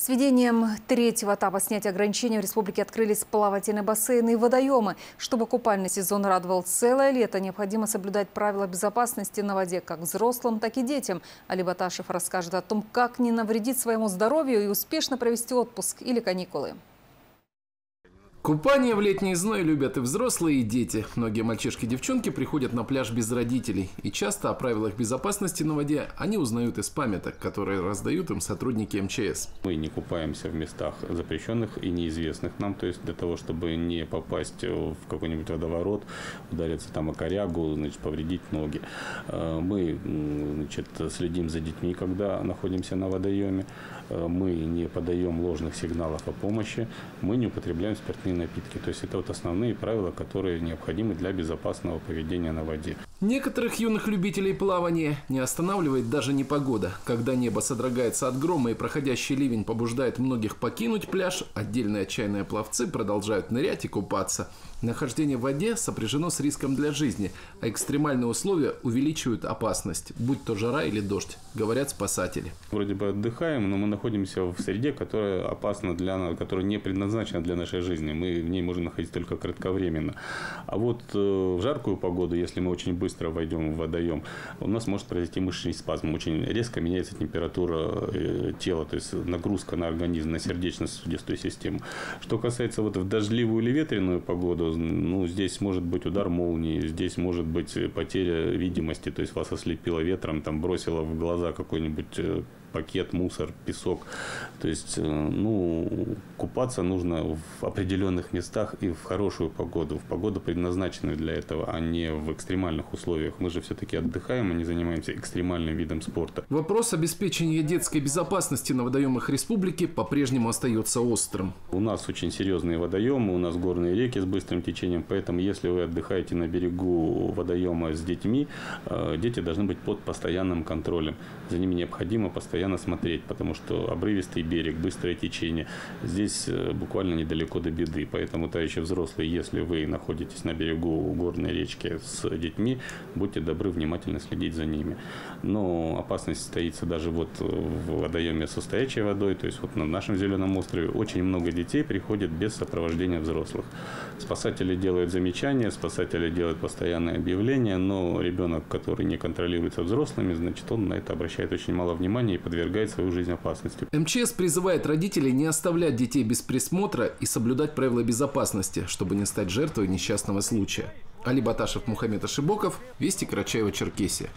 С введением третьего этапа снятия ограничений в республике открылись плавательные бассейны и водоемы. Чтобы купальный сезон радовал целое лето, необходимо соблюдать правила безопасности на воде как взрослым, так и детям. Али Баташев расскажет о том, как не навредить своему здоровью и успешно провести отпуск или каникулы. Купание в летний зной любят и взрослые, и дети. Многие мальчишки и девчонки приходят на пляж без родителей. И часто о правилах безопасности на воде они узнают из памяток, которые раздают им сотрудники МЧС. Мы не купаемся в местах запрещенных и неизвестных нам, то есть для того, чтобы не попасть в какой-нибудь водоворот, удариться там о корягу, значит, повредить ноги. Э, мы значит, следим за детьми, когда находимся на водоеме. Э, мы не подаем ложных сигналов о помощи. Мы не употребляем спиртные напитки. То есть это вот основные правила, которые необходимы для безопасного поведения на воде. Некоторых юных любителей плавания не останавливает даже непогода. Когда небо содрогается от грома и проходящий ливень побуждает многих покинуть пляж, отдельные отчаянные пловцы продолжают нырять и купаться. Нахождение в воде сопряжено с риском для жизни, а экстремальные условия увеличивают опасность, будь то жара или дождь, говорят спасатели. Vроде бы отдыхаем, но мы находимся в среде, которая опасна для нас, которая не предназначена для нашей жизни. Мы в ней можем находиться только кратковременно. А вот э, в жаркую погоду, если мы очень быстро войдем в водоем, у нас может произойти мышечный спазм. Очень резко меняется температура э, тела, то есть нагрузка на организм, на сердечно-сосудистую систему. Что касается вот в дождливую или ветреную погоду, ну, здесь может быть удар молнии, здесь может быть потеря видимости, то есть вас ослепило ветром, там бросило в глаза какой-нибудь э, пакет, мусор, песок. То есть, э, ну, купаться нужно в определенных местах и в хорошую погоду, в погоду, предназначенную для этого, а не в экстремальных условиях. Мы же все-таки отдыхаем, а не занимаемся экстремальным видом спорта. Вопрос обеспечения детской безопасности на водоемах республики по-прежнему остается острым. У нас очень серьезные водоемы, у нас горные реки с быстрым течением, поэтому если вы отдыхаете на берегу водоема с детьми, э, дети должны быть под постоянным контролем. За ними необходимо постоянно постоянно смотреть, потому что обрывистый берег, быстрое течение. Здесь э, буквально недалеко до беды. Поэтому, товарищи взрослые, если вы находитесь на берегу горной речки с детьми, будьте добры внимательно следить за ними. Но опасность стоится даже вот в водоеме со стоячей водой, то есть вот на нашем Зеленом острове очень много детей приходит без сопровождения взрослых. Спасатели делают замечания, спасатели делают постоянные объявления, но ребенок, который не контролируется взрослыми, значит, он на это обращает очень мало внимания и подвергает свою жизнь опасности. МЧС призывает родителей не оставлять детей без присмотра и соблюдать правила безопасности, чтобы не стать жертвой несчастного случая. Али Баташев, Мухаммед Ашибоков, Вести Карачаева, Черкесия.